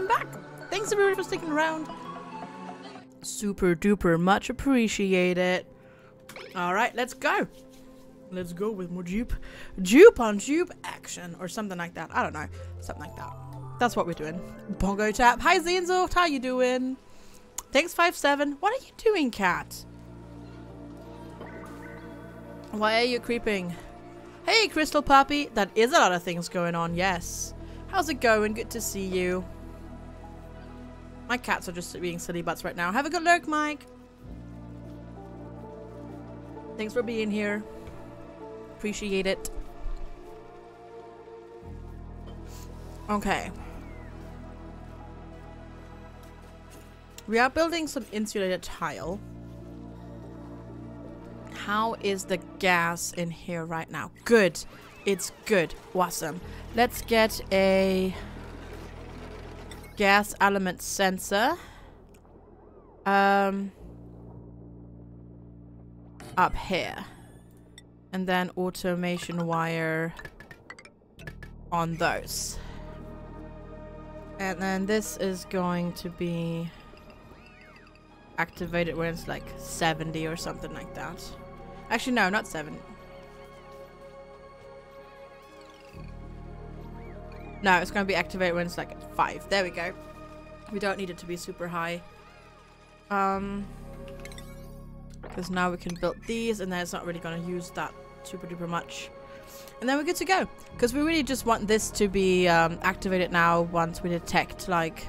I'm back. Thanks everyone for sticking around. Super duper much appreciated. Alright, let's go. Let's go with more dupe. Dupe on dupe action. Or something like that. I don't know. Something like that. That's what we're doing. Bongo tap. Hi Zinzo, how you doing? Thanks 5-7. What are you doing, cat? Why are you creeping? Hey, Crystal Puppy. That is a lot of things going on, yes. How's it going? Good to see you. My cats are just being silly butts right now. Have a good lurk, Mike. Thanks for being here. Appreciate it. Okay. We are building some insulated tile. How is the gas in here right now? Good. It's good. Awesome. Let's get a gas element sensor. Um, up here. And then automation wire on those. And then this is going to be activated when it's like 70 or something like that. Actually, no, not 7. No, it's going to be activated when it's like 5. There we go. We don't need it to be super high. Um, Because now we can build these and then it's not really going to use that super duper much. And then we're good to go. Because we really just want this to be um, activated now once we detect like...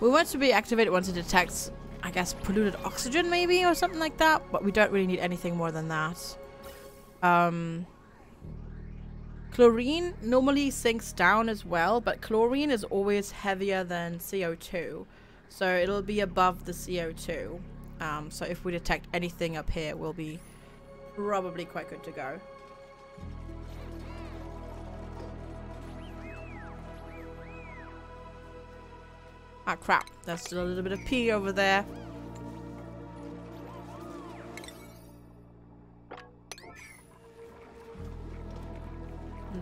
We want to be activated once it detects, I guess, polluted oxygen maybe or something like that. But we don't really need anything more than that. Um... Chlorine normally sinks down as well, but chlorine is always heavier than CO2. So it'll be above the CO2. Um, so if we detect anything up here, we'll be probably quite good to go. Ah crap, there's still a little bit of pee over there.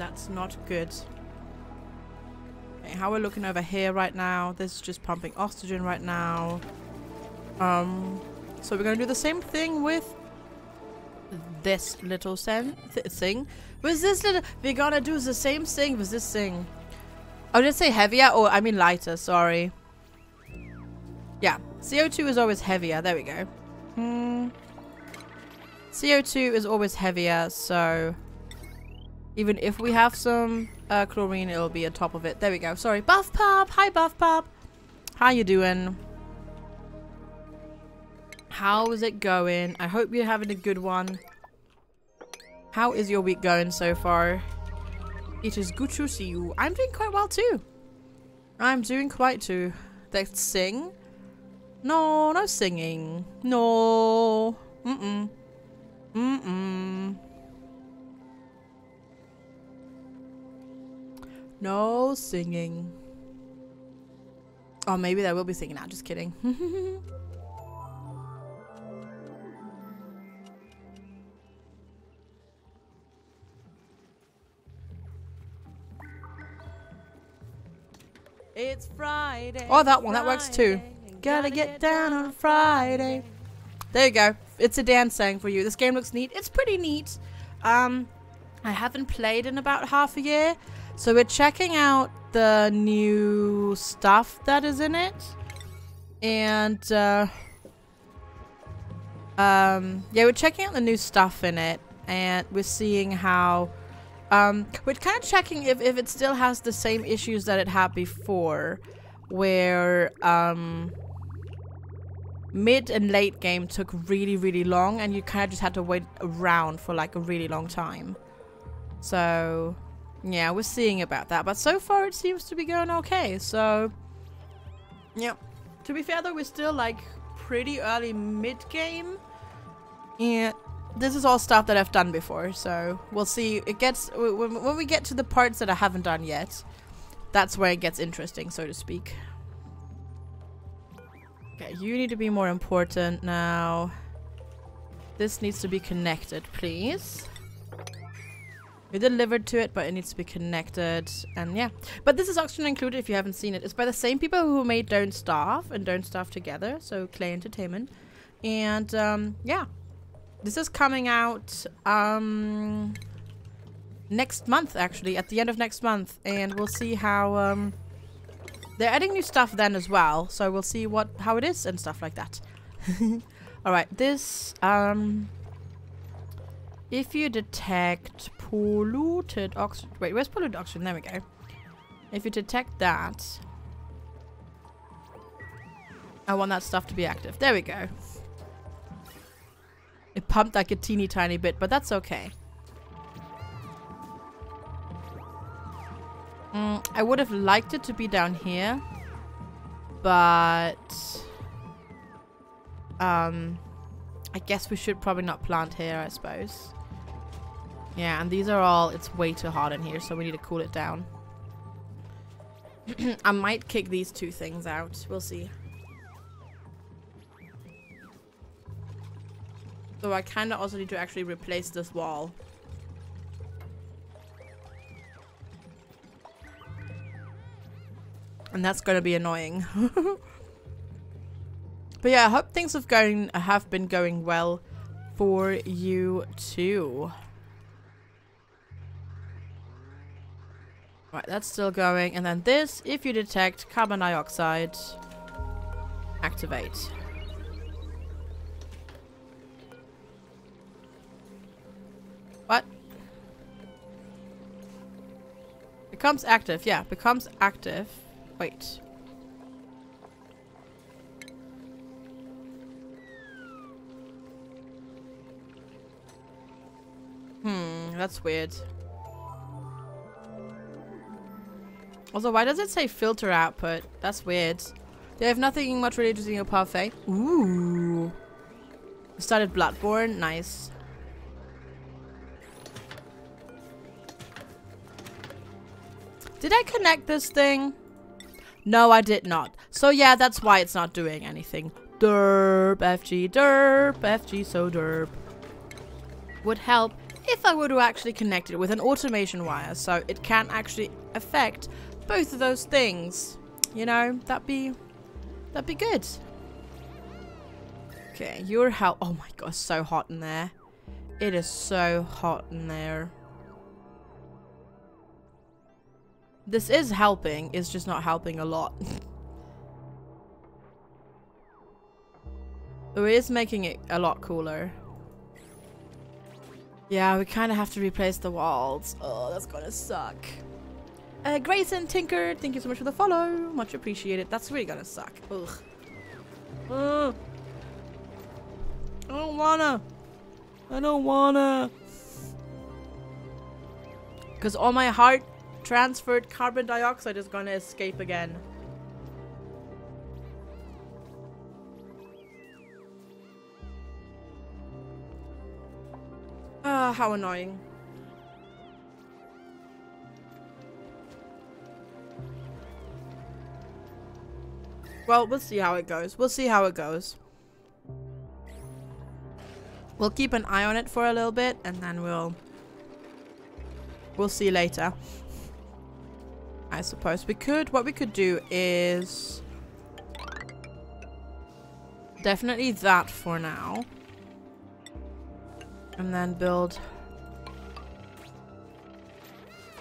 That's not good. Okay, how we're looking over here right now. This is just pumping oxygen right now. Um, so we're gonna do the same thing with this little th thing. With this little, we're gonna do the same thing with this thing. I did say heavier, or I mean lighter. Sorry. Yeah, CO2 is always heavier. There we go. Hmm. CO2 is always heavier, so even if we have some uh, chlorine, it'll be on top of it. There we go. Sorry. Buff Pop! Hi, Buff Pop! How you doing? How is it going? I hope you're having a good one. How is your week going so far? It is good to see you. I'm doing quite well too. I'm doing quite too. Let's sing. No, no singing. No. Mm-mm. Mm-mm. No singing. Oh, maybe there will be singing now. Just kidding. it's Friday. Oh, that one. That works too. Gotta get down on Friday. There you go. It's a dance song for you. This game looks neat. It's pretty neat. Um, I haven't played in about half a year. So we're checking out the new stuff that is in it. And, uh, um, yeah, we're checking out the new stuff in it. And we're seeing how, um, we're kind of checking if, if it still has the same issues that it had before. Where, um, mid and late game took really, really long. And you kind of just had to wait around for like a really long time. So, yeah, we're seeing about that. But so far it seems to be going okay. So, yeah. To be fair though, we're still like pretty early mid-game. Yeah. this is all stuff that I've done before. So we'll see. It gets, when we get to the parts that I haven't done yet, that's where it gets interesting, so to speak. Okay, you need to be more important now. This needs to be connected, please. We delivered to it, but it needs to be connected. And yeah. But this is oxygen included if you haven't seen it. It's by the same people who made Don't Starve and Don't Starve Together. So Klei Entertainment. And um, yeah. This is coming out um, next month, actually. At the end of next month. And we'll see how... Um, they're adding new stuff then as well. So we'll see what how it is and stuff like that. Alright, this... Um, if you detect polluted oxygen... Wait, where's polluted oxygen? There we go. If you detect that... I want that stuff to be active. There we go. It pumped like a teeny tiny bit, but that's okay. Mm, I would have liked it to be down here. But... Um... I guess we should probably not plant here, I suppose. Yeah, and these are all, it's way too hot in here, so we need to cool it down. I might kick these two things out. We'll see. So I kind of also need to actually replace this wall. And that's going to be annoying. but yeah, I hope things have going have been going well for you too. Right, that's still going. And then this, if you detect carbon dioxide, activate. What? Becomes active. Yeah, becomes active. Wait. Hmm, that's weird. Also, why does it say filter output? That's weird. They have nothing much related to your parfait. Ooh. Started Bloodborne. Nice. Did I connect this thing? No, I did not. So yeah, that's why it's not doing anything. Derp, FG, derp, FG, so derp. Would help if I were to actually connect it with an automation wire so it can actually affect both of those things. You know, that'd be that'd be good. Okay, your how oh my god, so hot in there. It is so hot in there. This is helping, it's just not helping a lot. Oh, it is making it a lot cooler. Yeah, we kind of have to replace the walls. Oh, that's gonna suck. Uh, Grayson Tinker, thank you so much for the follow. Much appreciated. That's really gonna suck. Ugh. I don't wanna. I don't wanna. Because all my heart transferred carbon dioxide is gonna escape again. Ah, uh, how annoying. Well, we'll see how it goes. We'll see how it goes. We'll keep an eye on it for a little bit and then we'll we'll see later. I suppose we could what we could do is definitely that for now. And then build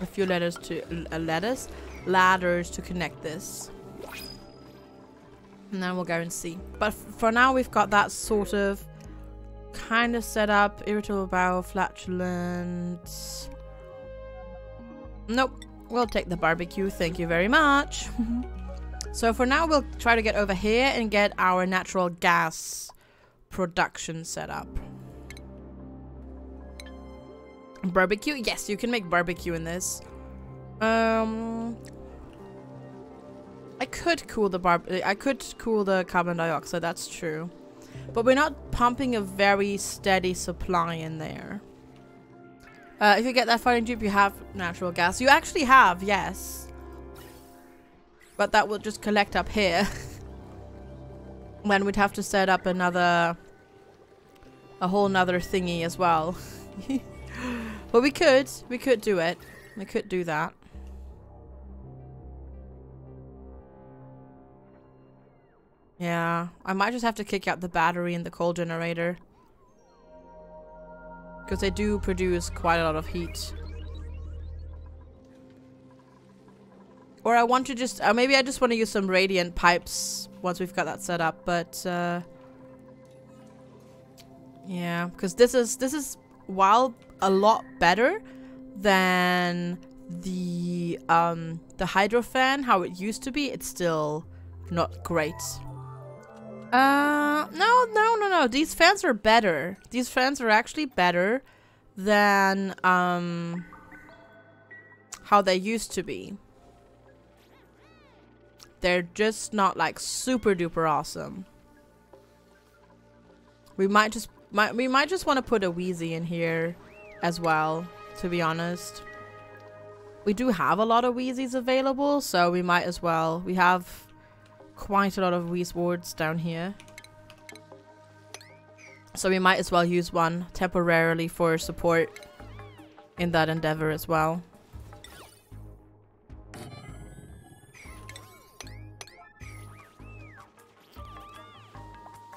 a few letters to uh, letters ladders to connect this. And then we'll go and see. But for now, we've got that sort of kind of set up. Irritable bowel, flatulence. Nope. We'll take the barbecue. Thank you very much. so for now, we'll try to get over here and get our natural gas production set up. Barbecue? Yes, you can make barbecue in this. Um, I could cool the bar- I could cool the carbon dioxide, that's true. But we're not pumping a very steady supply in there. Uh, if you get that firing tube, you have natural gas. You actually have, yes. But that will just collect up here. when we'd have to set up another... A whole nother thingy as well. But we could. We could do it. We could do that. Yeah, I might just have to kick out the battery in the coal generator. Because they do produce quite a lot of heat. Or I want to just, uh, maybe I just want to use some radiant pipes once we've got that set up, but, uh, yeah, because this is, this is, while a lot better than the, um, the hydro fan, how it used to be, it's still not great. Uh, no, no, no, no. These fans are better. These fans are actually better than, um, how they used to be. They're just not like super duper awesome. We might just might we might just want to put a Wheezy in here as well, to be honest. We do have a lot of Wheezies available, so we might as well. We have quite a lot of Wheezeworts down here. So we might as well use one temporarily for support in that endeavor as well.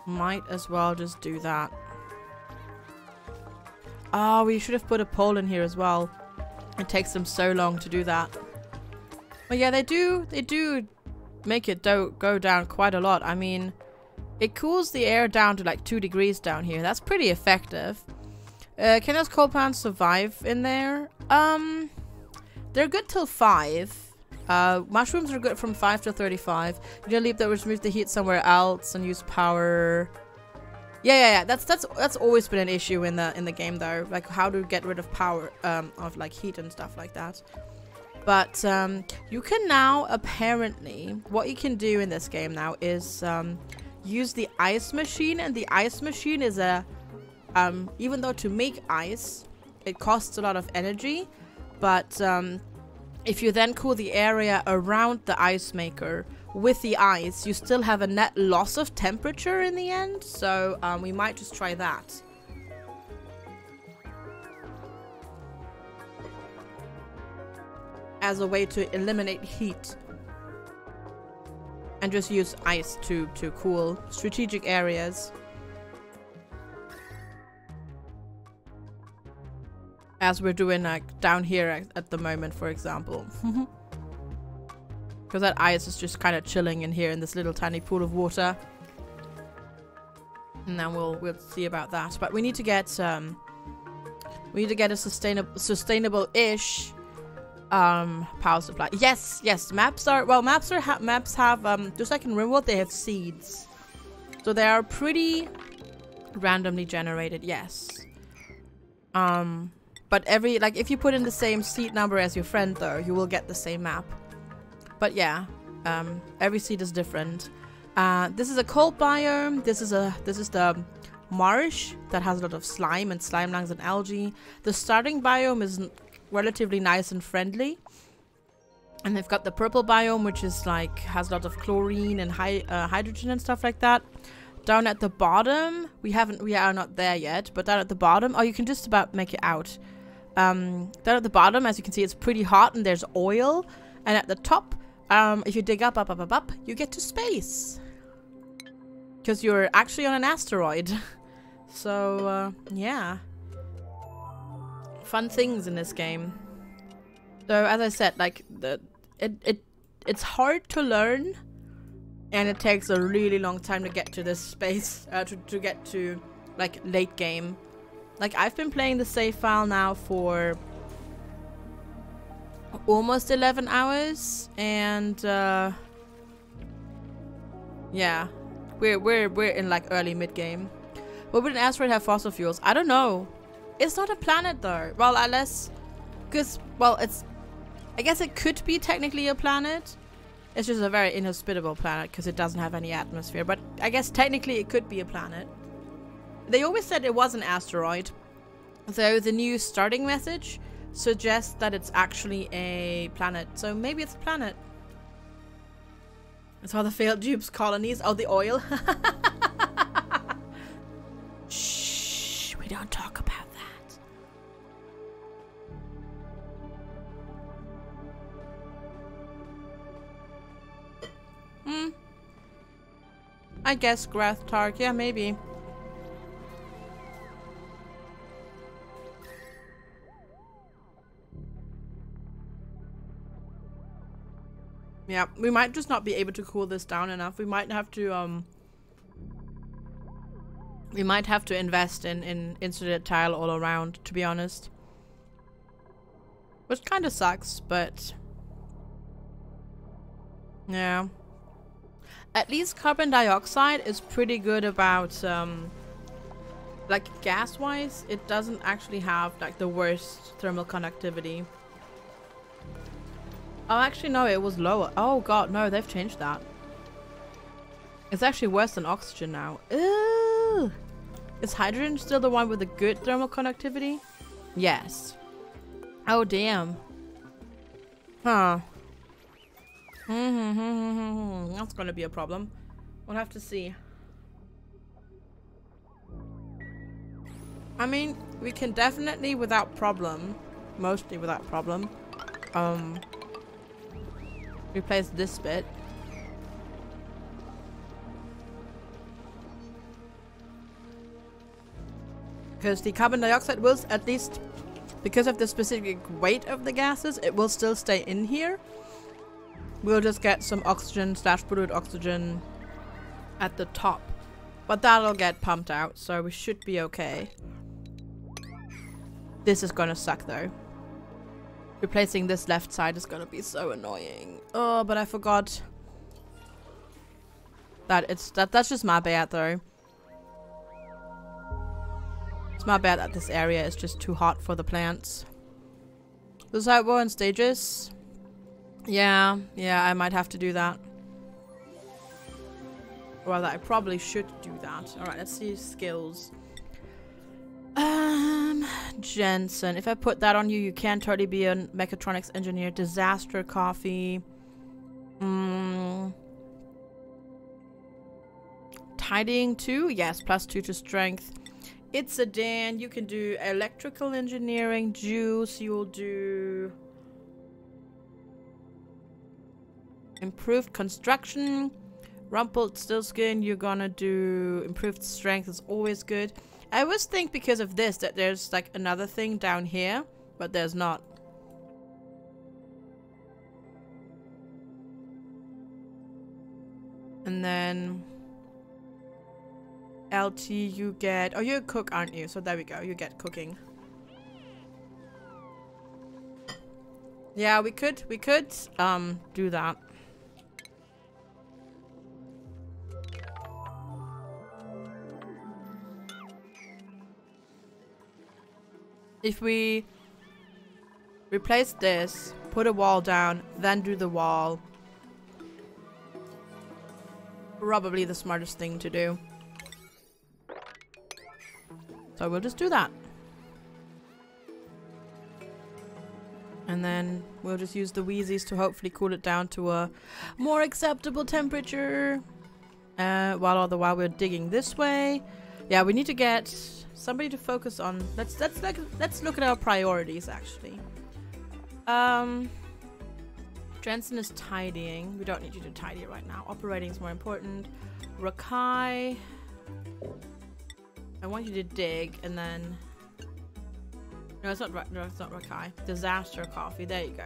Might as well just do that. Oh, we should have put a pole in here as well. It takes them so long to do that. But yeah, they do, they do make it do go down quite a lot. I mean, it cools the air down to like 2 degrees down here. That's pretty effective. Uh, can those coal plants survive in there? Um, they're good till 5. Uh, mushrooms are good from 5 to 35. You can leave that which the heat somewhere else and use power. Yeah, yeah, yeah. That's that's that's always been an issue in the in the game though. Like how to get rid of power um of like heat and stuff like that. But um, you can now apparently what you can do in this game now is um, use the ice machine, and the ice machine is a um, even though to make ice it costs a lot of energy, but um, if you then cool the area around the ice maker with the ice, you still have a net loss of temperature in the end. So um, we might just try that. As a way to eliminate heat. And just use ice to, to cool strategic areas. as we're doing like down here at, the moment, for example. Because that ice is just kind of chilling in here in this little tiny pool of water. And then we'll we'll see about that. But we need to get um we need to get a sustainable sustainable-ish um power supply. Yes, yes, maps are well maps are ha maps have um just like in RimWorld they have seeds. So they are pretty randomly generated, yes. Um but every, like, if you put in the same seed number as your friend, though, you will get the same map. But yeah, um, every seed is different. Uh, this is a cold biome. This is a, this is the marsh that has a lot of slime and slime lungs and algae. The starting biome is relatively nice and friendly. And they've got the purple biome, which is like, has a lot of chlorine and high, uh, hydrogen and stuff like that. Down at the bottom, we haven't, we are not there yet, but down at the bottom, oh, you can just about make it out. Um, down at the bottom, as you can see, it's pretty hot and there's oil. And at the top, um, if you dig up, up, up, up, up, you get to space. Because you're actually on an asteroid. so, uh, yeah. Fun things in this game. So, as I said, like, the it, it it's hard to learn. And it takes a really long time to get to this space. Uh, to, to get to, like, late game. Like, I've been playing the save file now for almost 11 hours, and, uh, yeah, we're, we're, we're in, like, early mid-game. What would an asteroid have fossil fuels? I don't know. It's not a planet, though. Well, unless, because, well, it's, I guess it could be technically a planet. It's just a very inhospitable planet because it doesn't have any atmosphere. But I guess technically it could be a planet. They always said it was an asteroid, though the new starting message suggests that it's actually a planet. So maybe it's a planet. That's how the failed dupes colonies. Oh, the oil. Shh, we don't talk about I guess Grath Tark. Yeah, maybe. Yeah, we might just not be able to cool this down enough. We might have to, um... We might have to invest in, in insulated tile all around, to be honest. Which kind of sucks, but... Yeah. At least carbon dioxide is pretty good about, um... Like, gas-wise, it doesn't actually have, like, the worst thermal conductivity. Oh, actually, no, it was lower. Oh, God, no, they've changed that. It's actually worse than oxygen now. Ew. Is hydrogen still the one with the good thermal conductivity? Yes. Oh, damn. Huh. That's gonna be a problem. We'll have to see. I mean, we can definitely, without problem, mostly without problem, um, replace this bit. Because the carbon dioxide will, at least because of the specific weight of the gases, it will still stay in here. We'll just get some oxygen slash polluted oxygen at the top. But that'll get pumped out, so we should be okay. This is gonna suck though. Replacing this left side is gonna be so annoying. Oh, but I forgot that it's that that's just my bad though. It's my bad that this area is just too hot for the plants. The sidewall in stages. Yeah, yeah, I might have to do that. Well, I probably should do that. Alright, let's see skills. Um, Jensen. If I put that on you, you can totally be a mechatronics engineer. Disaster coffee. Mm. Tidying two? Yes, plus two to strength. It's a Dan. You can do electrical engineering. Juice, you'll do... Improved construction. Rumpled still skin. you're gonna do improved strength is always good. I always think because of this that there's like another thing down here, but there's not. And then LT you get, oh you're a cook aren't you? So there we go, you get cooking. Yeah, we could, we could um do that. If we replace this, put a wall down, then do the wall, probably the smartest thing to do. So we'll just do that. And then we'll just use the Wheezies to hopefully cool it down to a more acceptable temperature. Uh, while all the while we're digging this way. Yeah, we need to get somebody to focus on. Let's let's like let's look at our priorities actually. Um, Jensen is tidying. We don't need you to tidy right now. Operating is more important. Rakai. I want you to dig and then. No, it's not. No, it's not Rakai. Disaster coffee. There you go.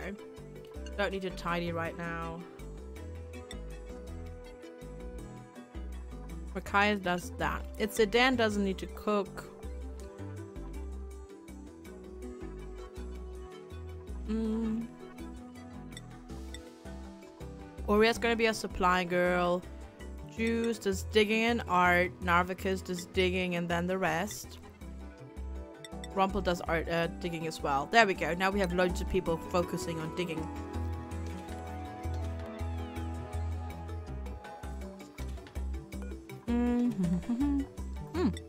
Don't need to tidy right now. Rakai does that. It's a Dan doesn't need to cook. Mm. Oria's gonna be a supply girl. Juice does digging and art. Narvicus does digging and then the rest. Rumple does art uh, digging as well. There we go. Now we have loads of people focusing on digging. Mm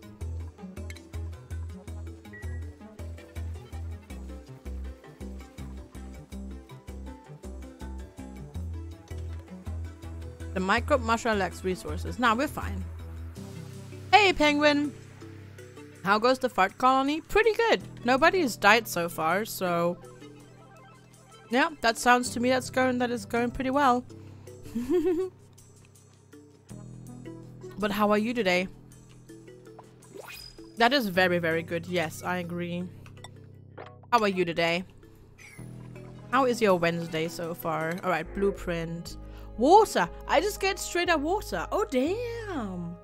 The Microbe Musher lacks resources. Now we're fine. Hey, penguin! How goes the fart colony? Pretty good. Nobody has died so far, so... Yeah, that sounds to me that's going that is going pretty well. But how are you today? That is very, very good. Yes, I agree. How are you today? How is your Wednesday so far? Alright, blueprint. Water! I just get straight up water. Oh, damn!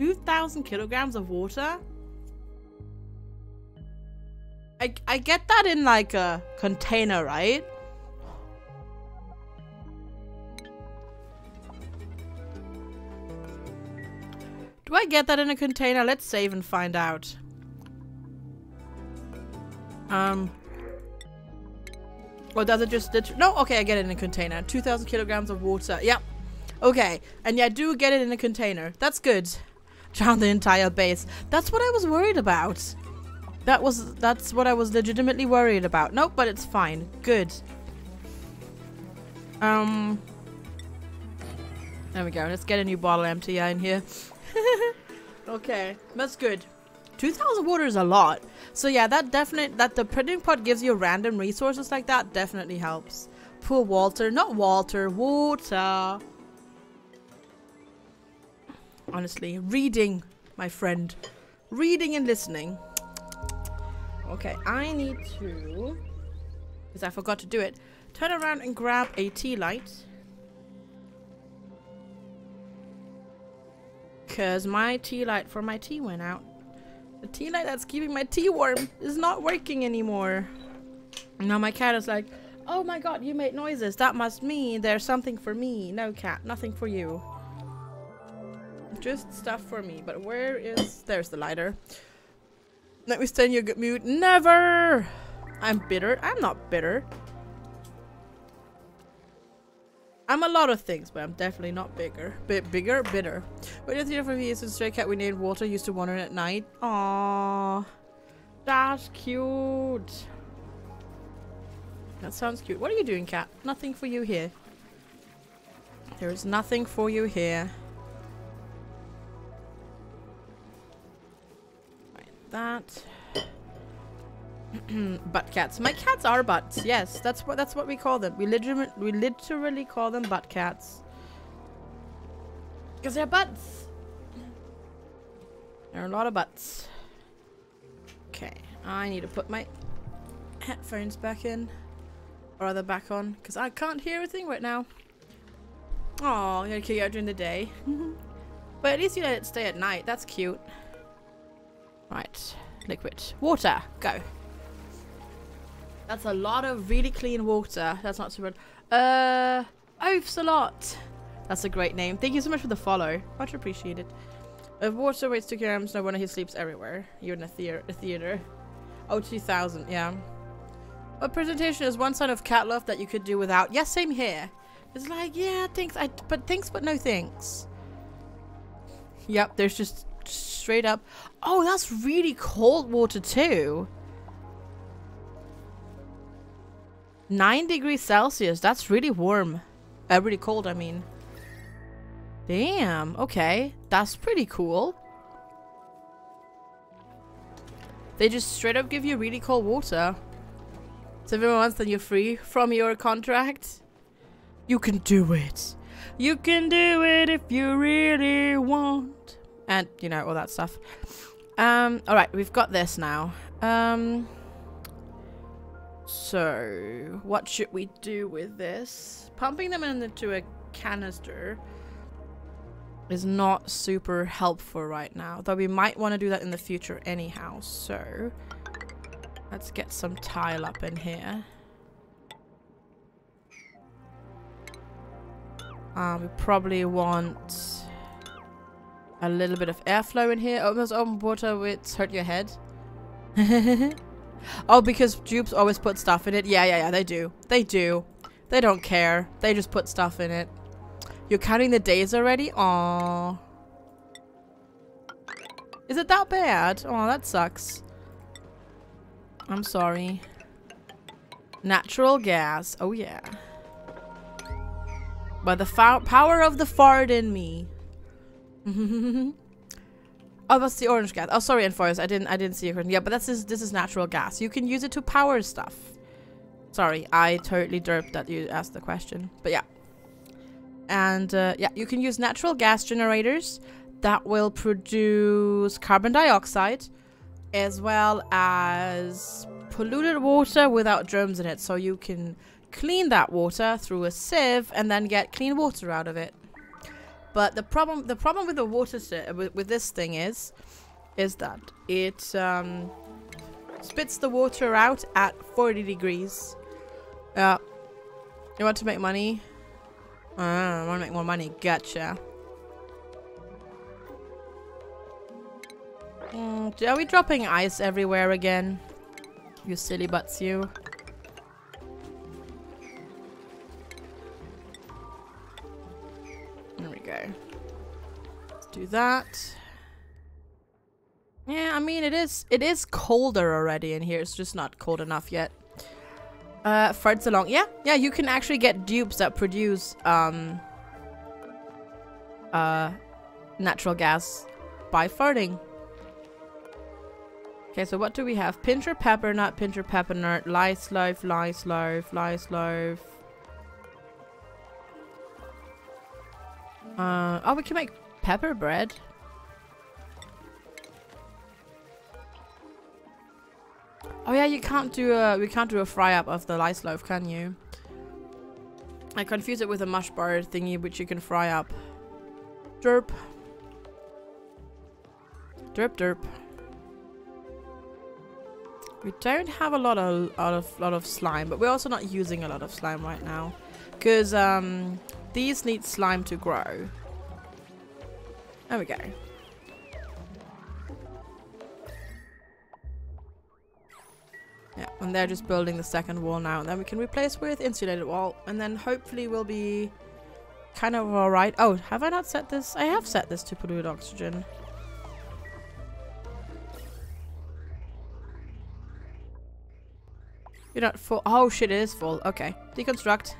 2,000 kilograms of water? I, I get that in like a container, right? Do I get that in a container? Let's save and find out. Um. Or does it just... No, okay, I get it in a container. 2,000 kilograms of water. Yep. Okay. And yeah, I do get it in a container. That's good. Drown the entire base. That's what I was worried about. That was... That's what I was legitimately worried about. Nope, but it's fine. Good. Um... There we go. Let's get a new bottle emptier in here. okay, that's good. 2,000 water is a lot. So yeah, that definitely, that the Printing Pod gives you random resources like that definitely helps. Poor Walter, not Walter, water. Honestly, reading, my friend. Reading and listening. Okay, I need to, because I forgot to do it, turn around and grab a tea light. Because my tea light for my tea went out. The tea light that's keeping my tea warm is not working anymore. Now my cat is like, oh my god, you made noises. That must mean there's something for me. No cat, nothing for you. Just stuff for me. But where is... There's the lighter. Let me stay in your good mood. Never! I'm bitter. I'm not bitter. I'm a lot of things, but I'm definitely not bigger. Bit bigger, bitter. When it's here for it's a stray cat we named Walter used to wander at night. Aww. That's cute. That sounds cute. What are you doing, cat? Nothing for you here. There is nothing for you here. Right, that. butt cats. My cats are butts. Yes, that's what that's what we call them. We literally we literally call them butt cats. Because they're butts. There are a lot of butts. Okay, I need to put my headphones back in. Or rather back on. Because I can't hear a thing right now. Oh, you gotta kick out during the day. but at least you let it stay at night. That's cute. Right. Liquid. Water. Go. That's a lot of really clean water. That's not too bad. Uh, Oafs a lot. That's a great name. Thank you so much for the follow. Much appreciated. If water weighs 2 grams, no wonder he sleeps everywhere. You're in a, thea a theater. Oh, 2000, yeah. A presentation is one side of cat love that you could do without. Yeah, same here. It's like, yeah, thanks, I, but thanks, but no thanks. Yep, there's just straight up. Oh, that's really cold water too. 9 degrees Celsius. That's really warm. Uh, really cold, I mean. Damn. Okay. That's pretty cool. They just straight up give you really cold water. Seven months, then you're free from your contract. You can do it. You can do it if you really want. And, you know, all that stuff. Um, alright, we've got this now. Um... So, what should we do with this? Pumping them into a canister is not super helpful right now. Though we might want to do that in the future anyhow. So, let's get some tile up in here. Um, we probably want a little bit of airflow in here. Oh, there's open water which hurt your head. Oh, because dupes always put stuff in it? Yeah, yeah, yeah, they do. They do. They don't care. They just put stuff in it. You're counting the days already? Aww. Is it that bad? Oh, that sucks. I'm sorry. Natural gas. Oh, yeah. By the power of the fart in me. Oh, that's the orange gas. Oh, sorry, Enforce. I didn't. I didn't see it. Yeah, but that's this. This is natural gas. You can use it to power stuff. Sorry, I totally derped that you asked the question. But yeah. and uh, yeah, you can use natural gas generators that will produce carbon dioxide as well as polluted water without germs in it. So you can clean that water through a sieve and then get clean water out of it. But the problem, the problem with the water with, with this thing is, is that it um, spits the water out at 40 degrees. Yeah. Uh, you want to make money? Uh, I want to make more money. Gotcha. Mm, are we dropping ice everywhere again? You silly butts, you. Go. Let's do that. Yeah, I mean it is it is colder already in here. It's just not cold enough yet. Uh, farts along. Yeah, yeah. You can actually get dupes that produce um uh natural gas by farting. Okay, so what do we have? Pincha pepper nut, Pincha pepper nut, lice loaf, lice loaf, lice loaf. Uh, oh, we can make pepper bread. Oh yeah, you can't do a we can't do a fry up of the lice loaf, can you? I confuse it with a mush bar thingy, which you can fry up. Derp. Derp derp. We don't have a lot of, lot of lot of slime, but we're also not using a lot of slime right now, because um, these need slime to grow. There we go. Yeah, and they're just building the second wall now, and then we can replace with insulated wall, and then hopefully we'll be kind of alright. Oh, have I not set this? I have set this to pollute oxygen. You're not full. Oh shit, it is full. Okay. Deconstruct.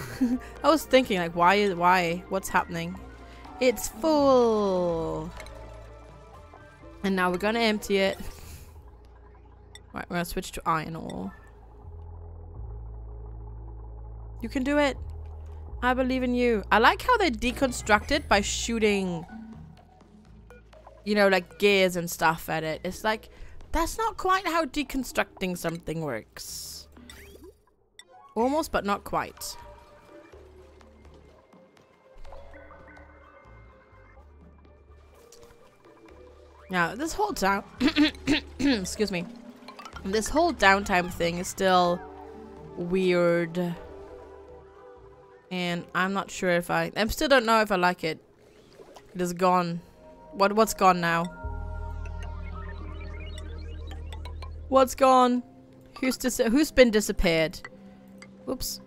I was thinking like why is why? What's happening? It's full. And now we're gonna empty it. Right, we're gonna switch to iron ore. You can do it. I believe in you. I like how they deconstruct it by shooting, you know, like gears and stuff at it. It's like, that's not quite how deconstructing something works. Almost, but not quite. Now, this whole down... excuse me. This whole downtime thing is still weird. And I'm not sure if I... I still don't know if I like it. It is gone. What, what's gone now? What's gone? Who's dis who's been disappeared? Oops.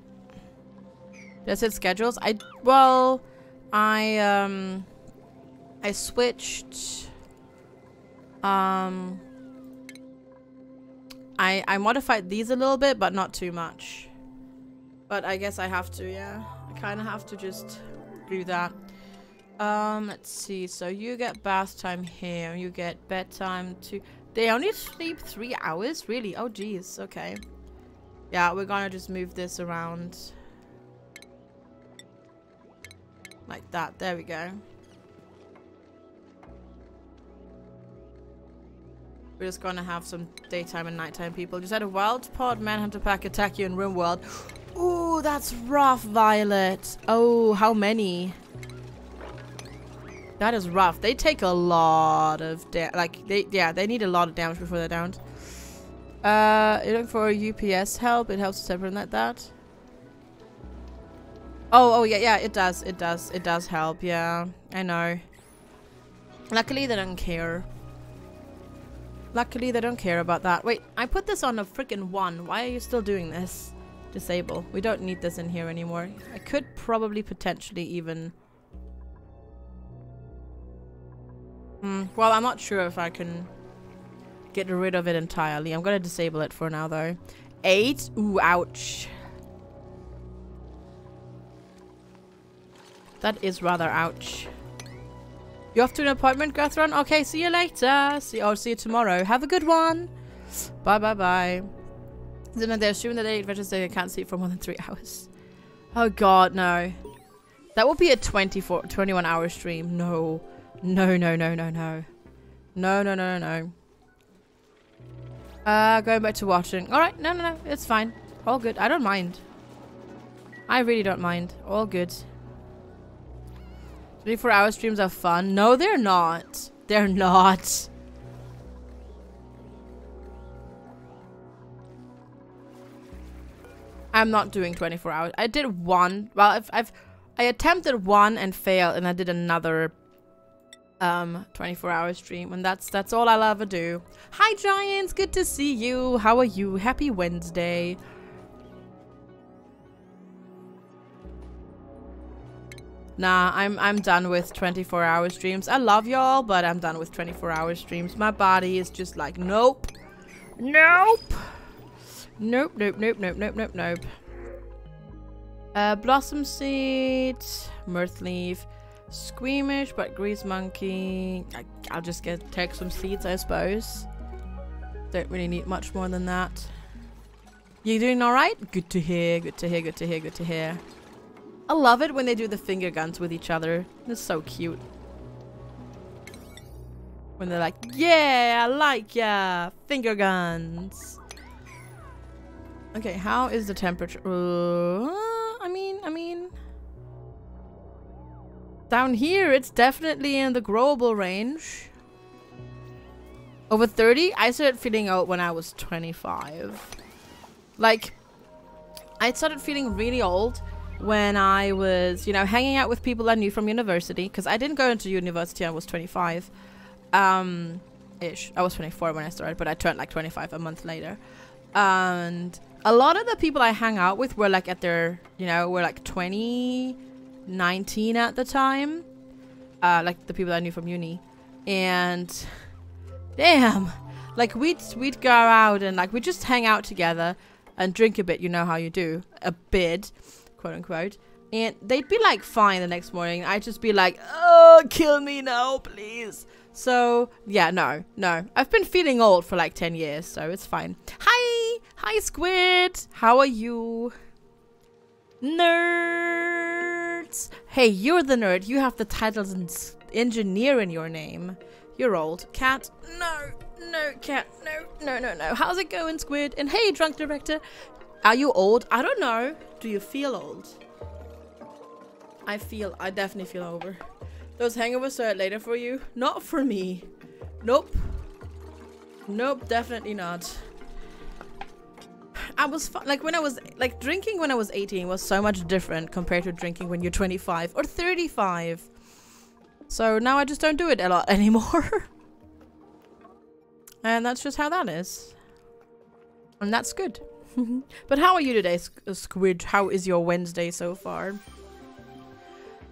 Does it schedules? I well, I um, I switched. Um, I I modified these a little bit, but not too much. But I guess I have to. Yeah, I kind of have to just do that. Um, let's see. So you get bath time here. You get bedtime too. They only sleep three hours? Really? Oh, geez. Okay. Yeah, we're gonna just move this around. Like that. There we go. We're just gonna have some daytime and nighttime people. Just had a wild pod manhunter pack attack you in RimWorld. Ooh, that's rough, Violet. Oh, how many? That is rough. They take a lot of like they yeah they need a lot of damage before they're downed. Uh, you're looking for UPS help. It helps to separate that. Oh oh yeah yeah it does it does it does help yeah I know. Luckily they don't care. Luckily they don't care about that. Wait I put this on a freaking one. Why are you still doing this? Disable. We don't need this in here anymore. I could probably potentially even Mm, well, I'm not sure if I can get rid of it entirely. I'm going to disable it for now, though. Eight? Ooh, ouch. That is rather ouch. You off to an appointment, Guthron? Okay, see you later. See, I'll see you tomorrow. Have a good one. Bye, bye, bye. Then they assume that they adventure they can't sleep for more than three hours. Oh god, no. That would be a 24, 21 hour stream. No. No, no, no, no, no. No, no, no, no, no. Uh, going back to watching. Alright, no, no, no. It's fine. All good. I don't mind. I really don't mind. All good. 24 hour streams are fun. No, they're not. They're not. I'm not doing 24 hours. I did one. Well, I've, I've I attempted one and failed, and I did another um 24 hour stream and that's that's all I'll ever do. Hi Giants, good to see you. How are you? Happy Wednesday. Nah, I'm I'm done with 24 hour streams. I love y'all, but I'm done with 24 hour streams. My body is just like, nope. Nope. Nope, nope, nope, nope, nope, nope, nope. Uh, Blossom Seed, Mirth Leaf, Squeamish, but Grease Monkey. I, I'll just get take some seeds, I suppose. Don't really need much more than that. You doing alright? Good to hear, good to hear, good to hear, good to hear. I love it when they do the finger guns with each other. It's so cute. When they're like, yeah, I like ya, finger guns. Okay, how is the temperature? Uh, I mean, I mean... Down here, it's definitely in the growable range. Over 30? I started feeling old when I was 25. Like, I started feeling really old when I was, you know, hanging out with people I knew from university. Because I didn't go into university I was 25. Um, ish. I was 24 when I started, but I turned like 25 a month later. And a lot of the people I hang out with were like at their, you know, were like 20, 19 at the time. Uh, like the people I knew from uni. And damn, like we'd we'd go out and like we'd just hang out together and drink a bit. You know how you do a bit, quote unquote. And they'd be like fine the next morning. I'd just be like, oh, kill me now, please. So yeah, no, no. I've been feeling old for like 10 years, so it's fine. Hi, hi Squid. How are you? Nerds. Hey, you're the nerd. You have the titles and engineer in your name. You're old. Cat. No, no, cat. No, no, no, no. How's it going, Squid? And hey, drunk director. Are you old? I don't know. Do you feel old? I feel, I definitely feel over. Those hangovers start later for you? Not for me. Nope. Nope, definitely not. I was like when I was like drinking when I was 18 was so much different compared to drinking when you're 25 or 35. So now I just don't do it a lot anymore. and that's just how that is. And that's good. but how are you today, Squid? How is your Wednesday so far?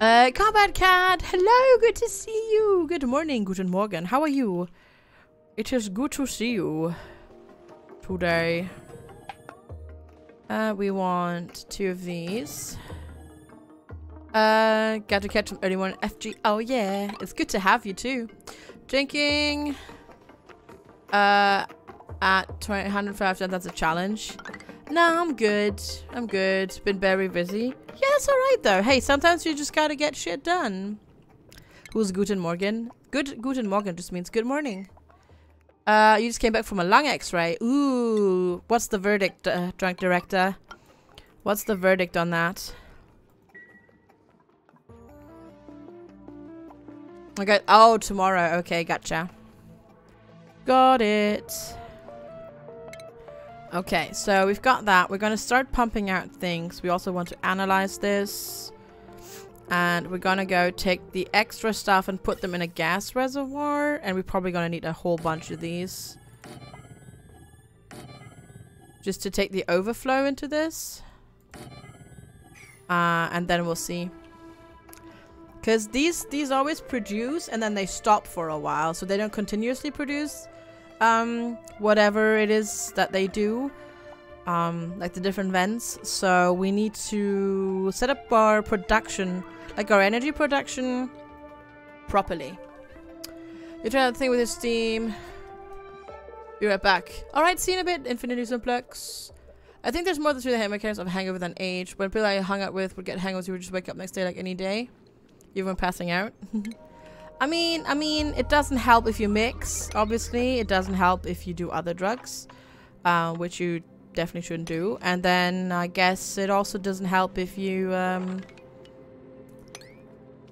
Uh, Combat Cat, hello, good to see you. Good morning, guten Morgen. How are you? It is good to see you today. Uh, we want two of these. Uh, got to catch an early one. FG. Oh yeah, it's good to have you too. Drinking. Uh, at 105, that's a challenge. No, I'm good. I'm good. Been very busy. Yeah, it's alright though. Hey, sometimes you just gotta get shit done. Who's Guten Morgen? Good Guten Morgen just means good morning. Uh, you just came back from a lung x-ray. Ooh, what's the verdict, uh, drunk director? What's the verdict on that? Okay, oh, tomorrow. Okay, gotcha. Got it. Okay, so we've got that. We're going to start pumping out things. We also want to analyze this. And we're going to go take the extra stuff and put them in a gas reservoir. And we're probably going to need a whole bunch of these. Just to take the overflow into this. Uh, and then we'll see. Because these, these always produce and then they stop for a while. So they don't continuously produce um, whatever it is that they do, um, like the different vents. So we need to set up our production, like our energy production, properly. You try that thing with your steam. Be right back. Alright, see you in a bit, Infinity Simplex. I think there's more to the mechanics of hangover than age. When people I hung out with would get hangovers, you would just wake up next day like any day, even when passing out. I mean, I mean, it doesn't help if you mix. Obviously, it doesn't help if you do other drugs, uh, which you definitely shouldn't do. And then I guess it also doesn't help if you. Um,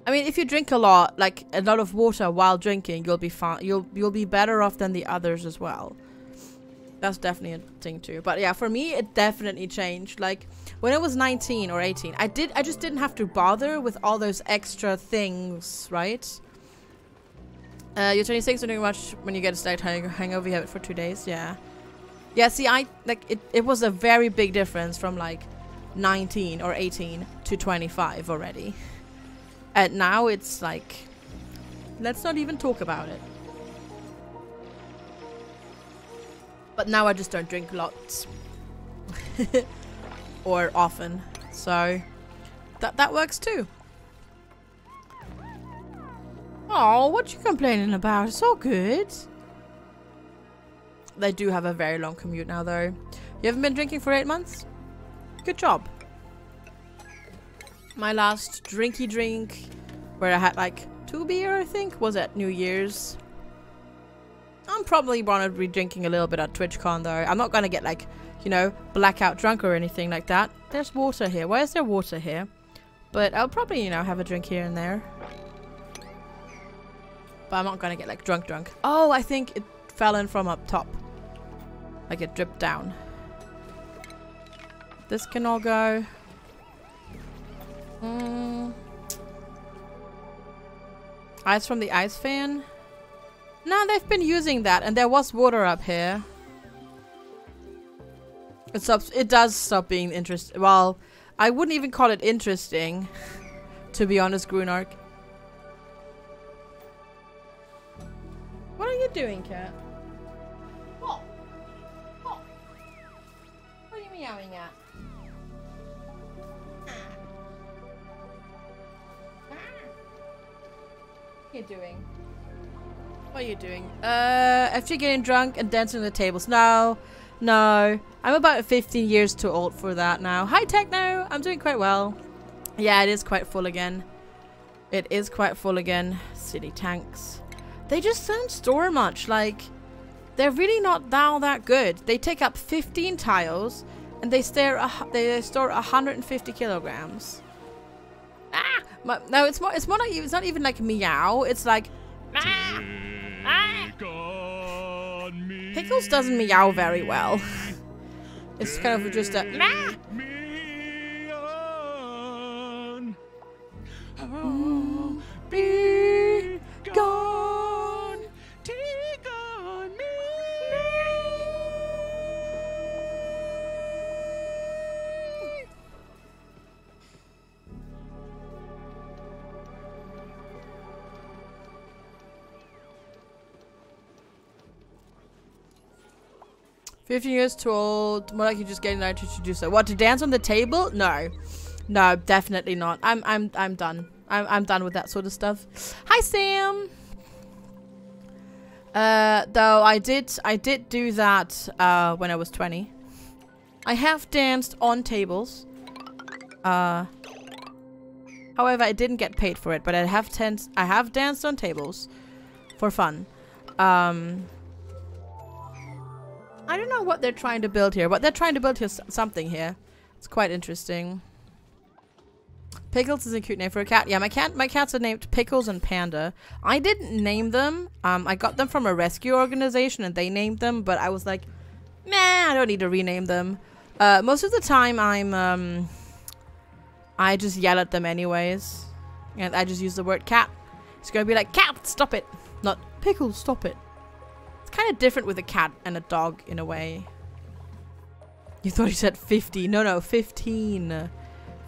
I mean, if you drink a lot, like a lot of water while drinking, you'll be fine. You'll you'll be better off than the others as well. That's definitely a thing too. But yeah, for me, it definitely changed. Like when I was 19 or 18, I did. I just didn't have to bother with all those extra things, right? Uh, you're 26, don't do much when you get a slight hang hangover. You have it for two days. Yeah. Yeah. See, I like it. It was a very big difference from like 19 or 18 to 25 already. And now it's like, let's not even talk about it. But now I just don't drink lots. or often. So, that, that works too. Oh, what you complaining about? It's all good. They do have a very long commute now though. You haven't been drinking for eight months? Good job my last drinky drink where I had like two beer I think was at New Year's. I'm probably gonna be drinking a little bit at TwitchCon though. I'm not gonna get like, you know, blackout drunk or anything like that. There's water here. Why is there water here? But I'll probably, you know, have a drink here and there. But I'm not gonna get like drunk drunk. Oh, I think it fell in from up top. Like it dripped down. This can all go. Mm. Ice from the ice fan? No, they've been using that and there was water up here. It stops it does stop being interesting. Well, I wouldn't even call it interesting. to be honest, Grunark. Doing, cat? What? What? What are you meowing at? What are you doing? What are you doing? Uh, after getting drunk and dancing on the tables. No, no. I'm about 15 years too old for that now. Hi, Techno. I'm doing quite well. Yeah, it is quite full again. It is quite full again. City tanks. They just don't store much. Like, they're really not now that good. They take up 15 tiles and they, stare they store 150 kilograms. Ah! no, it's more. It's more like it's not even like meow. It's like. Ah, ah. Pickles doesn't meow very well. it's kind of just a. Ah. Be 15 years too old. More like you just getting 19 to do so. What, to dance on the table? No. No, definitely not. I'm I'm I'm done. I'm I'm done with that sort of stuff. Hi Sam. Uh though I did I did do that uh when I was 20. I have danced on tables. Uh However, I didn't get paid for it, but I have danced, I have danced on tables for fun. Um I don't know what they're trying to build here, but they're trying to build here something here. It's quite interesting. Pickles is a cute name for a cat. Yeah, my cat my cats are named Pickles and Panda. I didn't name them. Um, I got them from a rescue organization and they named them, but I was like, nah, I don't need to rename them. Uh, most of the time I'm um, I just yell at them anyways, and I just use the word cat. It's gonna be like, cat, stop it, not Pickles, stop it kind of different with a cat and a dog in a way. You thought he said 50. No, no, 15.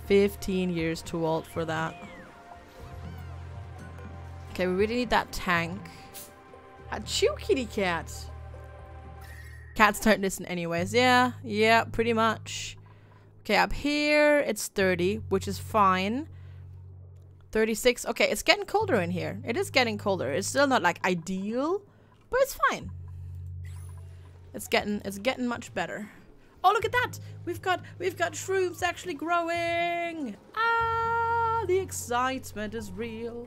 15 years too old for that. Okay, we really need that tank. A chew kitty cat. Cats don't listen anyways. Yeah, yeah, pretty much. Okay, up here it's 30, which is fine. 36. Okay, it's getting colder in here. It is getting colder. It's still not like ideal, but it's fine. It's getting it's getting much better. Oh, look at that! We've got we've got shrooms actually growing. Ah, the excitement is real.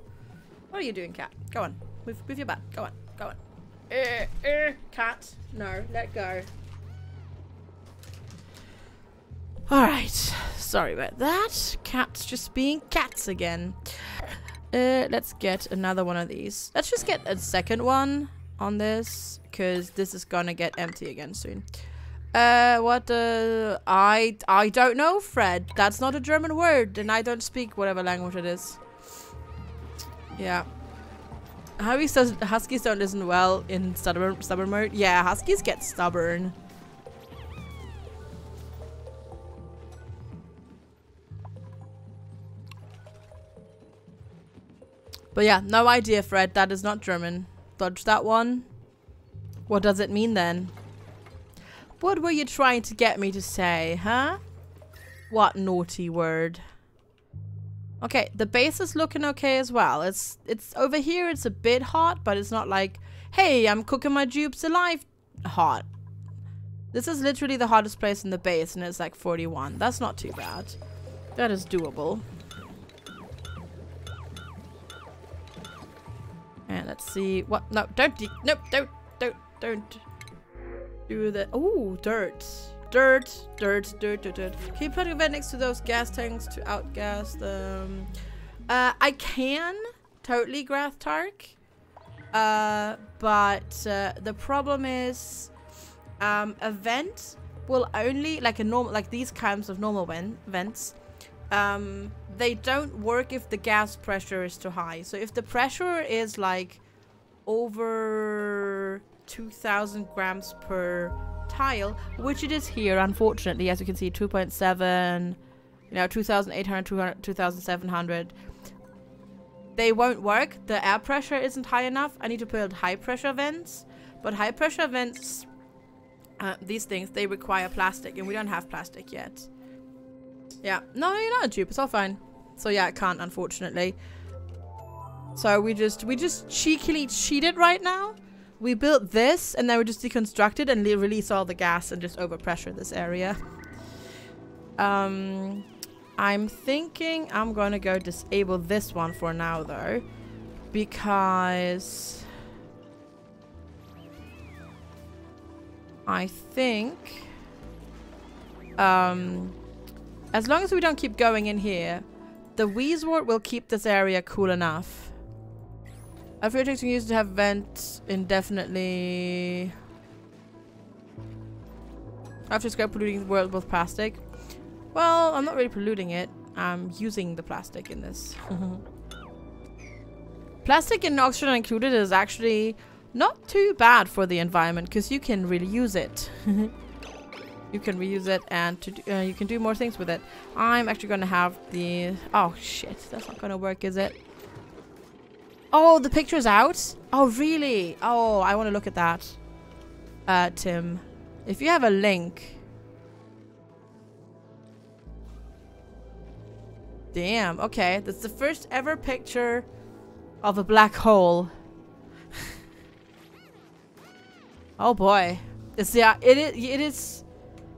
What are you doing, cat? Go on, move, move your butt. Go on, go on. Uh, uh, cat, no, let go. All right, sorry about that. Cats just being cats again. Uh, let's get another one of these. Let's just get a second one on this, because this is gonna get empty again soon. Uh, what uh, I I don't know, Fred. That's not a German word, and I don't speak whatever language it is. Yeah. Husky says Huskies don't listen well in stubborn stubborn mode. Yeah, Huskies get stubborn. But yeah, no idea, Fred. That is not German. Dodge that one. What does it mean then? What were you trying to get me to say, huh? What naughty word? Okay, the base is looking okay as well. It's it's over here, it's a bit hot, but it's not like, hey, I'm cooking my dupes alive hot. This is literally the hottest place in the base, and it's like 41. That's not too bad. That is doable. And let's see what. No, don't. Nope, don't, don't, don't do the. Oh, dirt. Dirt, dirt, dirt, dirt, dirt. Can you put a vent next to those gas tanks to outgas them? Uh, I can totally Grath Tark. Uh, but uh, the problem is um, a vent will only, like a normal, like these kinds of normal vents, um, they don't work if the gas pressure is too high. So if the pressure is like over 2000 grams per tile, which it is here, unfortunately, as you can see, 2.7, you know, 2,800, 2,700. They won't work. The air pressure isn't high enough. I need to build high pressure vents, but high pressure vents, uh, these things, they require plastic, and we don't have plastic yet. Yeah, no, you're not a dupe. It's all fine. So yeah, I can't, unfortunately. So we just, we just cheekily cheated right now we built this and then we just deconstruct it and release all the gas and just overpressure this area. Um, I'm thinking I'm going to go disable this one for now though. Because... I think... Um, as long as we don't keep going in here, the Wheezewort will keep this area cool enough. I A Vertex can use to have vents indefinitely. After scrap polluting the world with plastic. Well, I'm not really polluting it. I'm using the plastic in this. plastic and oxygen included is actually not too bad for the environment because you can really use it. you can reuse it and to do, uh, you can do more things with it. I'm actually going to have the... Oh shit, that's not going to work is it? Oh, the picture's out? Oh, really? Oh, I want to look at that. Uh, Tim. If you have a link. Damn, okay. That's the first ever picture of a black hole. oh boy. It's the it is it is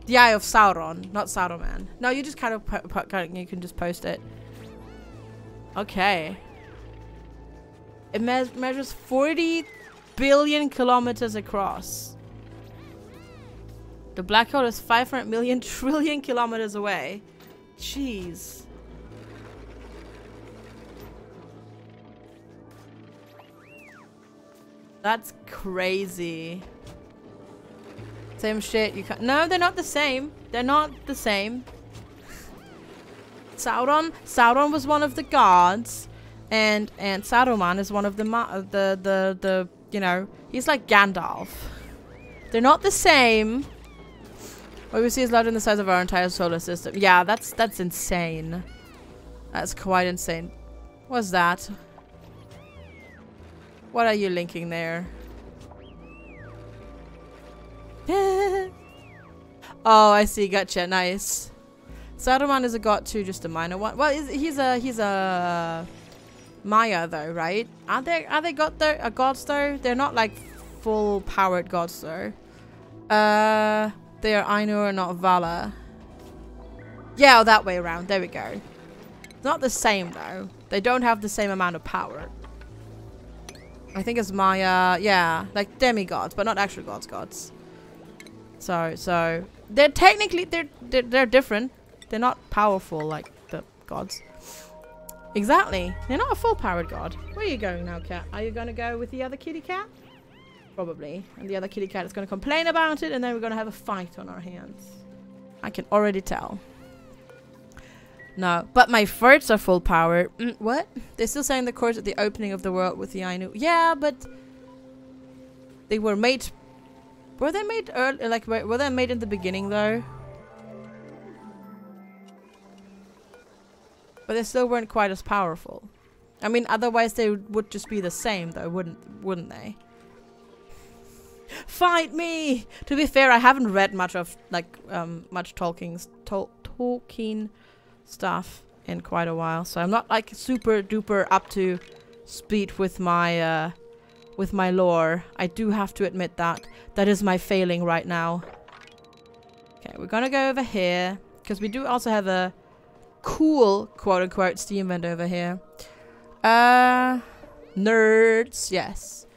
the eye of Sauron, not Saruman. No, you just kind of you can just post it. Okay. It me measures 40 billion kilometers across. The black hole is 500 million trillion kilometers away. Jeez. That's crazy. Same shit. You can't. No, they're not the same. They're not the same. Sauron. Sauron was one of the gods and and Saruman is one of the the the the you know he's like Gandalf. They're not the same. What we see is larger than the size of our entire solar system. Yeah, that's that's insane. That's quite insane. What's that? What are you linking there? oh, I see. Gotcha. Nice. Saruman is a god too, just a minor one. Well, he's a he's a Maia though, right? Are they are they god though? uh, gods though? They're not like full powered gods though. Uh They are Ainur, not Vala. Yeah, oh, that way around. There we go. Not the same, though. They don't have the same amount of power. I think it's Maia. Yeah, like demigods, but not actual gods gods. So, so... They're technically... They're, they're, they're different. They're not powerful like the gods. Exactly. They're not a full-powered god. Where are you going now, cat? Are you going to go with the other kitty cat? Probably. And the other kitty cat is going to complain about it, and then we're going to have a fight on our hands. I can already tell. No, but my farts are full power. Mm, what? They're still saying the course at the opening of the world with the Ainur. Yeah, but they were made. Were they made early? Like, were they made in the beginning though? But they still weren't quite as powerful. I mean, otherwise they would just be the same, though, wouldn't wouldn't they? Fight me! To be fair, I haven't read much of like um, much Tolkien's Tol Tolkien stuff in quite a while, so I'm not like super duper up to speed with my uh, with my lore. I do have to admit that that is my failing right now. Okay, we're gonna go over here because we do also have a cool quote unquote Steam vent over here. Uh, nerds, yes.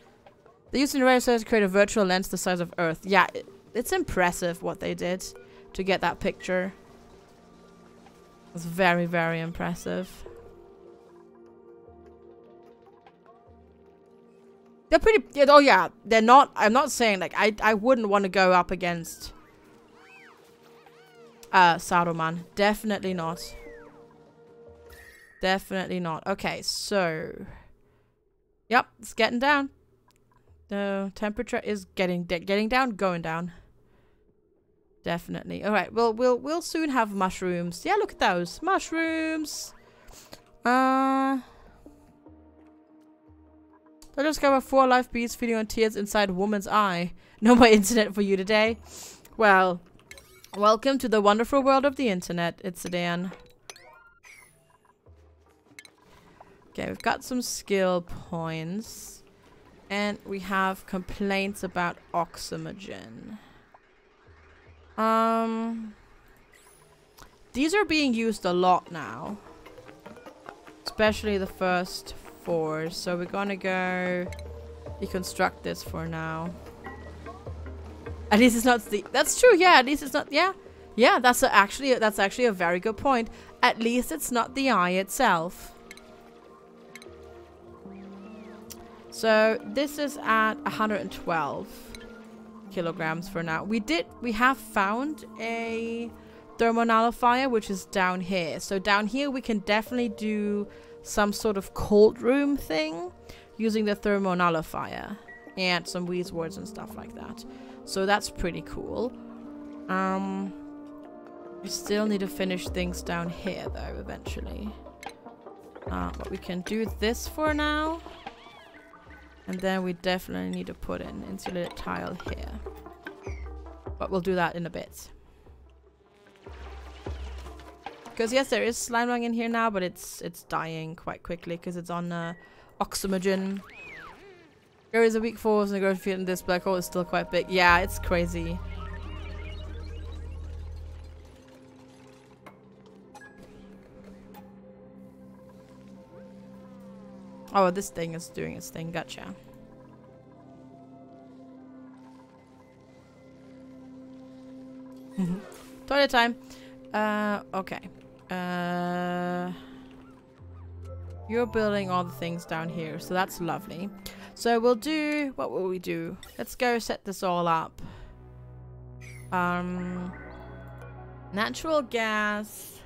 They used the to create a virtual lens the size of Earth. Yeah, it, it's impressive what they did to get that picture. It's very, very impressive. They're pretty, yeah, oh yeah, they're not, I'm not saying, like, I, I wouldn't want to go up against uh, Saruman. Definitely not. Definitely not. Okay, so... Yep, it's getting down. The temperature is getting getting down, going down. Definitely. All right. Well, we'll we'll soon have mushrooms. Yeah, look at those mushrooms. Uh. I discover four live bees feeding on tears inside woman's eye. No more internet for you today. Well, welcome to the wonderful world of the internet. It's Dan. Okay, we've got some skill points. And we have complaints about oxymogen. Um, these are being used a lot now. Especially the first four. So we're gonna go deconstruct this for now. At least it's not the- that's true, yeah, at least it's not- yeah. Yeah, that's a, actually- that's actually a very good point. At least it's not the eye itself. So this is at 112 kilograms for now. We did, we have found a thermonullifier, which is down here. So down here, we can definitely do some sort of cold room thing using the thermonullifier and some Wheeze and stuff like that. So that's pretty cool. Um, we still need to finish things down here though, eventually. Uh, but we can do this for now. And then we definitely need to put in insulated tile here. But we'll do that in a bit. Because yes, there is slime lung in here now, but it's it's dying quite quickly because it's on uh, oxymogen. There is a weak force and the growth field in this black hole is still quite big. Yeah, it's crazy. Oh, this thing is doing its thing. Gotcha. Toilet time. Uh, okay. Uh, you're building all the things down here, so that's lovely. So we'll do, what will we do? Let's go set this all up. Um, natural gas.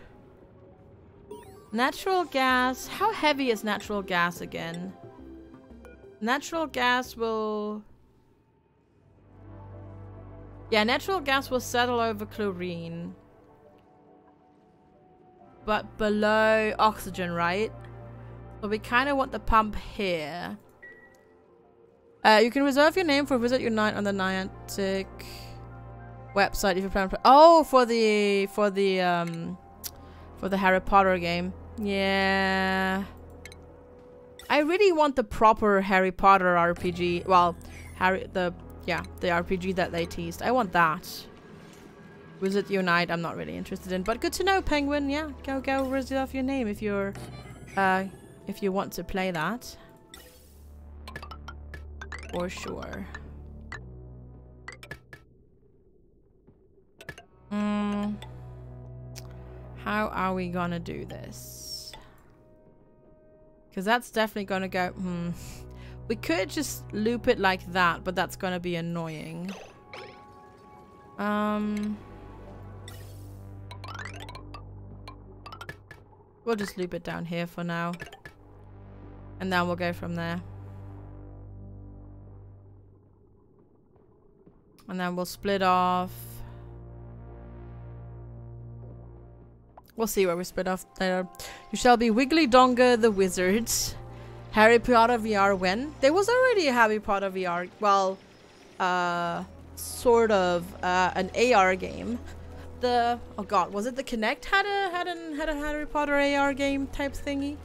Natural gas. How heavy is natural gas again? Natural gas will... Yeah, natural gas will settle over chlorine. But below oxygen, right? So we kind of want the pump here. Uh, you can reserve your name for Wizards Unite on the Niantic website if you plan. Oh, for the for the um for the Harry Potter game. Yeah. I really want the proper Harry Potter RPG. Well, Harry the yeah, the RPG that they teased. I want that. Wizard Unite, I'm not really interested in, but good to know, Penguin. Yeah, go go reserve your name if you're, uh, if you want to play that. For sure. Hmm. How are we gonna do this? Because that's definitely gonna go. Hmm. We could just loop it like that, but that's gonna be annoying. Um. We'll just loop it down here for now. And then we'll go from there. And then we'll split off. We'll see where we split off later. You shall be Wiggly Donga the Wizard. Harry Potter VR when? There was already a Harry Potter VR. Well, uh, sort of uh, an AR game the oh god, was it the Kinect had a had a had a Harry Potter AR game type thingy,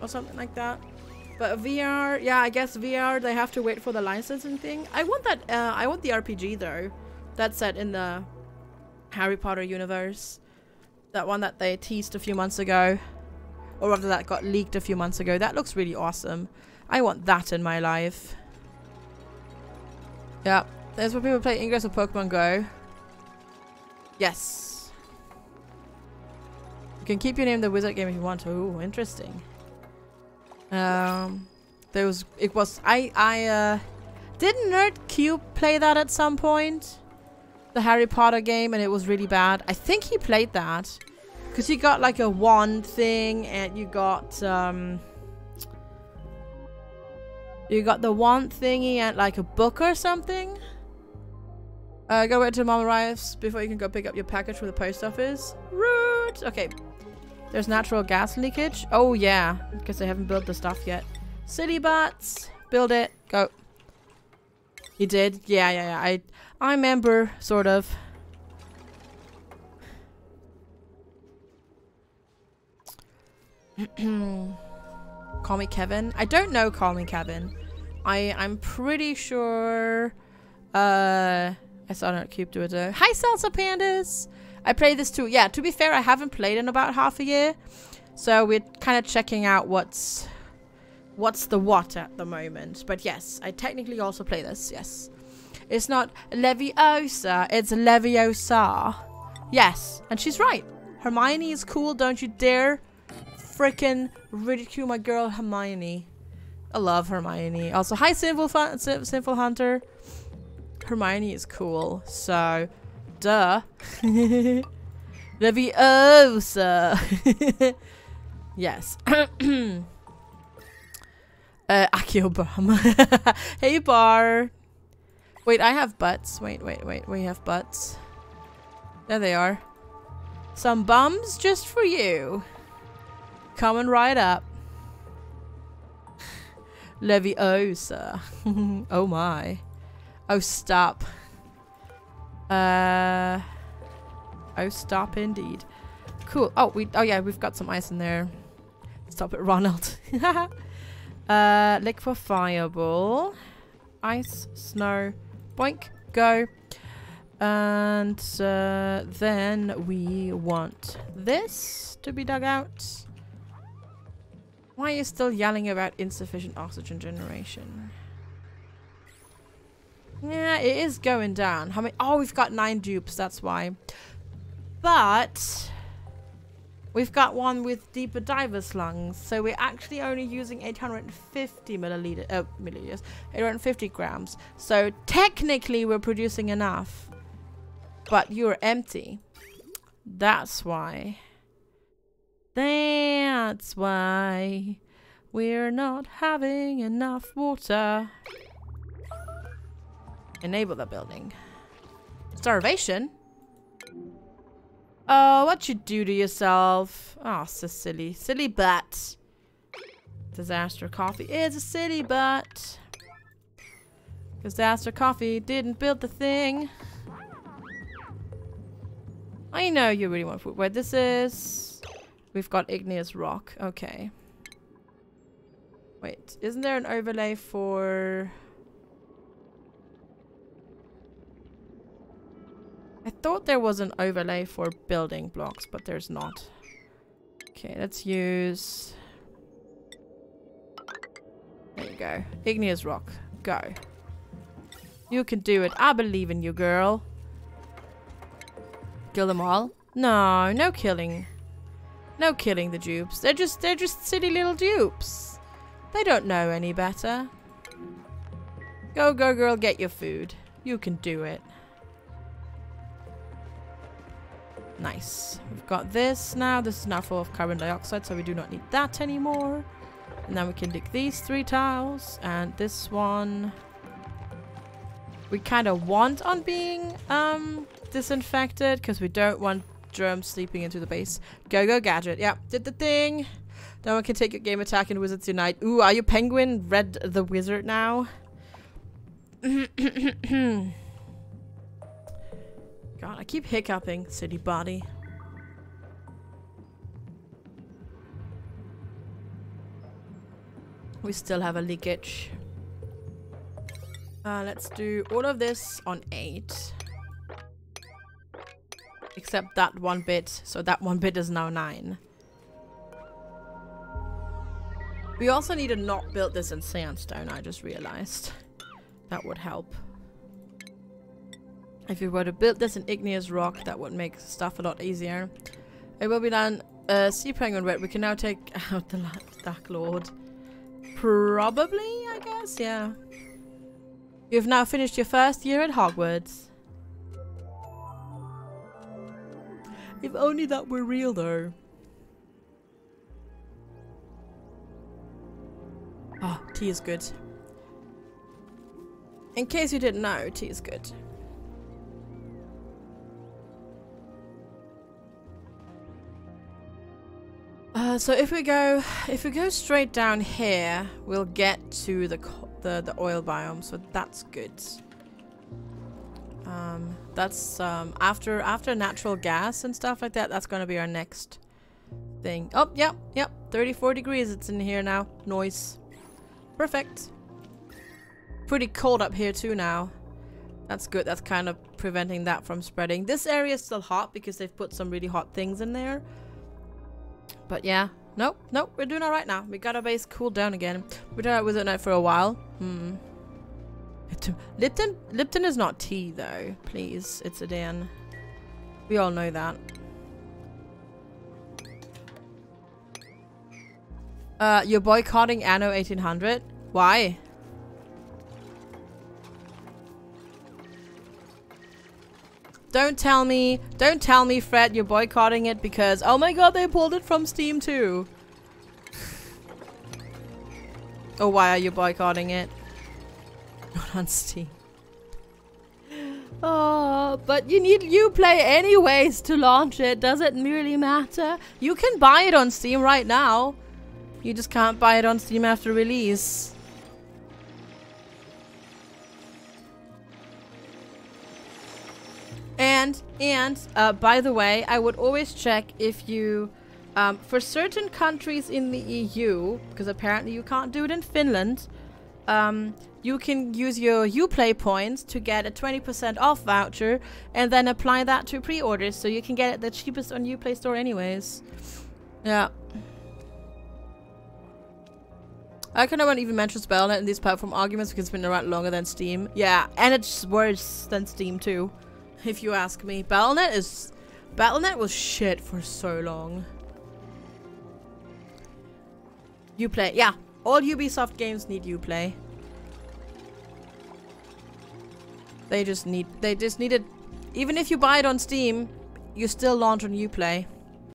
or something like that. But VR, yeah, I guess VR they have to wait for the licensing thing. I want that. Uh, I want the RPG though. That's set in the Harry Potter universe. That one that they teased a few months ago, or rather that got leaked a few months ago. That looks really awesome. I want that in my life. Yeah, there's where people play Ingress of Pokemon Go. Yes. You can keep your name the wizard game if you want to. Ooh, interesting. Um, there was, it was, I, I, uh, didn't Nerd Cube play that at some point? The Harry Potter game and it was really bad. I think he played that. Because he got like a wand thing and you got, um, you got the wand thingy and like a book or something. Uh, go wait till mom arrives before you can go pick up your package from the post office. Rude! Okay. There's natural gas leakage. Oh, yeah. Because they haven't built the stuff yet. City bots. Build it. Go. You did? Yeah, yeah, yeah. I, I remember, sort of. Call me Kevin. I don't know Call me Kevin. I, I'm pretty sure... Uh... I saw not keep doing it. Hi, Salsa Pandas! I played this too. Yeah, to be fair, I haven't played in about half a year. So we're kind of checking out what's what's the what at the moment. But yes, I technically also play this, yes. It's not Leviosa, it's Leviosa. Yes, and she's right. Hermione is cool, don't you dare freaking ridicule my girl Hermione. I love Hermione. Also, hi Sinful, Sinful Hunter. Hermione is cool, so duh. Leviosa. yes. uh, Akiobama. hey, Bar. Wait, I have butts. Wait, wait, wait. We have butts. There they are. Some bums just for you. Coming right up. Leviosa. oh my. Oh, stop. Uh, oh, stop indeed. Cool. Oh, we. Oh yeah, we've got some ice in there. Stop it, Ronald. uh, liquid fireball, ice, snow, boink, go. And uh, then we want this to be dug out. Why are you still yelling about insufficient oxygen generation? Yeah, it is going down. How many? Oh, we've got nine dupes. That's why. But we've got one with deeper diver's lungs, so we're actually only using 850 milliliter, uh, milliliters, 850 grams. So technically, we're producing enough, but you're empty. That's why. That's why we're not having enough water. Enable the building. Starvation? Oh, what you do to yourself? Ah, oh, so silly. Silly butt. Disaster Coffee is a silly butt. Disaster Coffee didn't build the thing. I know you really want food. Where this is... We've got igneous rock. Okay. Wait, isn't there an overlay for... I thought there was an overlay for building blocks, but there's not. Okay, let's use... There you go. Igneous rock. Go. You can do it. I believe in you, girl. Kill them all? No, no killing. No killing the dupes. They're just they're just silly little dupes. They don't know any better. Go, go, girl, get your food. You can do it. Nice. We've got this now. This is now full of carbon dioxide, so we do not need that anymore. And then we can dig these three tiles. And this one... We kind of want on being um, disinfected, because we don't want germs sleeping into the base. Go, go, gadget. Yeah, did the thing. No one can take your game attack in Wizards Unite. Ooh, are you Penguin Red the Wizard now? I keep hiccuping, city body. We still have a leakage. Uh, let's do all of this on 8. Except that one bit, so that one bit is now 9. We also need to not build this in sandstone, I just realized. That would help. If we were to build this in igneous rock, that would make stuff a lot easier. It will be done. Uh, sea penguin red. We can now take out the Dark Lord. Probably, I guess. Yeah. You've now finished your first year at Hogwarts. If only that were real, though. Oh, tea is good. In case you didn't know, tea is good. Uh, so if we go, if we go straight down here, we'll get to the the the oil biome. So that's good. Um, that's um after after natural gas and stuff like that. That's gonna be our next thing. Oh, yep, yep. 34 degrees. It's in here now. Noise. Perfect. Pretty cold up here too now. That's good. That's kind of preventing that from spreading. This area is still hot because they've put some really hot things in there. But yeah. Nope, nope, we're doing alright now. We got our base cooled down again. We it with it night for a while. Hmm. Lipton Lipton is not tea though. Please, it's a Dan. We all know that. Uh, you're boycotting Anno 1800? Why? Don't tell me, don't tell me, Fred, you're boycotting it because, oh my god, they pulled it from Steam too. oh, why are you boycotting it? Not on Steam. Oh, but you need Uplay anyways to launch it. Does it really matter? You can buy it on Steam right now. You just can't buy it on Steam after release. And, and, uh, by the way, I would always check if you, um, for certain countries in the EU, because apparently you can't do it in Finland, um, you can use your Uplay points to get a 20% off voucher and then apply that to pre-orders so you can get it the cheapest on Uplay store anyways. Yeah. I kind of won't even mention Battle.net in these platform arguments because it's been around longer than Steam. Yeah, and it's worse than Steam too if you ask me. Battle.net is... Battle.net was shit for so long. Uplay. Yeah, all Ubisoft games need Uplay. They just need... They just needed... Even if you buy it on Steam, you still launch on Uplay.